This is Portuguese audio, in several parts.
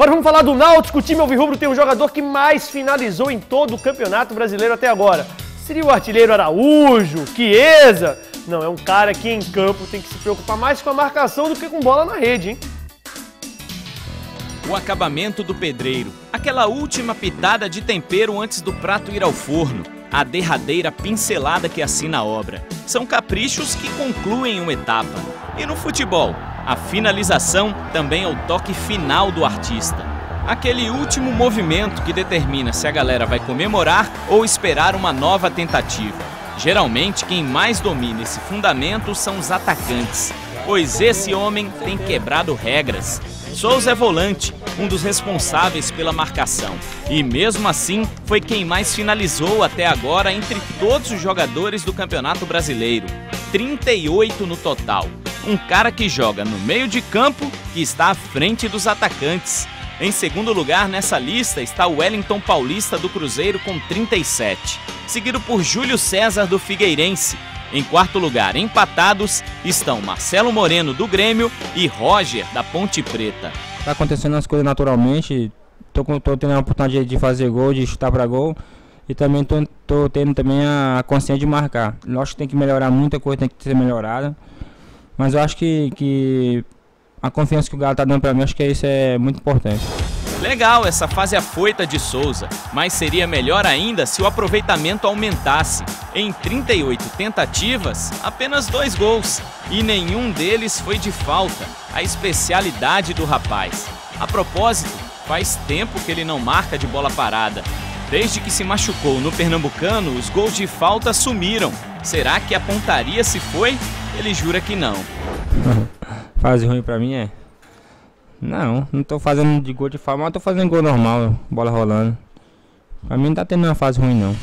Agora vamos falar do Náutico. O time Alvirrubro tem um jogador que mais finalizou em todo o Campeonato Brasileiro até agora. Seria o artilheiro Araújo, Chiesa. Não, é um cara que em campo tem que se preocupar mais com a marcação do que com bola na rede, hein? O acabamento do pedreiro, aquela última pitada de tempero antes do prato ir ao forno, a derradeira pincelada que assina a obra. São caprichos que concluem uma etapa. E no futebol, a finalização também é o toque final do artista. Aquele último movimento que determina se a galera vai comemorar ou esperar uma nova tentativa. Geralmente, quem mais domina esse fundamento são os atacantes, pois esse homem tem quebrado regras. Souza é volante, um dos responsáveis pela marcação. E mesmo assim, foi quem mais finalizou até agora entre todos os jogadores do Campeonato Brasileiro. 38 no total. Um cara que joga no meio de campo, que está à frente dos atacantes. Em segundo lugar nessa lista está o Wellington Paulista do Cruzeiro com 37, seguido por Júlio César do Figueirense. Em quarto lugar, empatados, estão Marcelo Moreno do Grêmio e Roger da Ponte Preta. Tá acontecendo as coisas naturalmente. Tô, tô tendo a oportunidade de fazer gol, de chutar para gol. E também tô, tendo também a consciência de marcar. Lógico que tem que melhorar, muita coisa tem que ser melhorada. Mas eu acho que, que a confiança que o Galo tá dando para mim, acho que isso é muito importante. Legal essa fase afoita de Souza, mas seria melhor ainda se o aproveitamento aumentasse. Em 38 tentativas, apenas dois gols, e nenhum deles foi de falta, a especialidade do rapaz. A propósito, faz tempo que ele não marca de bola parada. Desde que se machucou no Pernambucano, os gols de falta sumiram. Será que a pontaria se foi? Ele jura que não. Fase ruim pra mim é. Não, não tô fazendo de gol de falta, mas tô fazendo gol normal, bola rolando. Pra mim não tá tendo uma fase ruim não.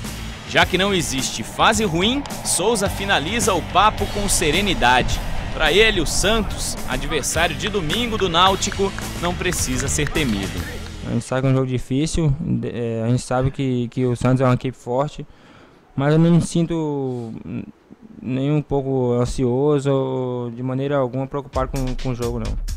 Já que não existe fase ruim, Souza finaliza o papo com serenidade. Para ele, o Santos, adversário de domingo do Náutico, não precisa ser temido. A gente sabe que é um jogo difícil, é, a gente sabe que, que o Santos é uma equipe forte, mas eu não me sinto nem um pouco ansioso ou de maneira alguma preocupado com, com o jogo não.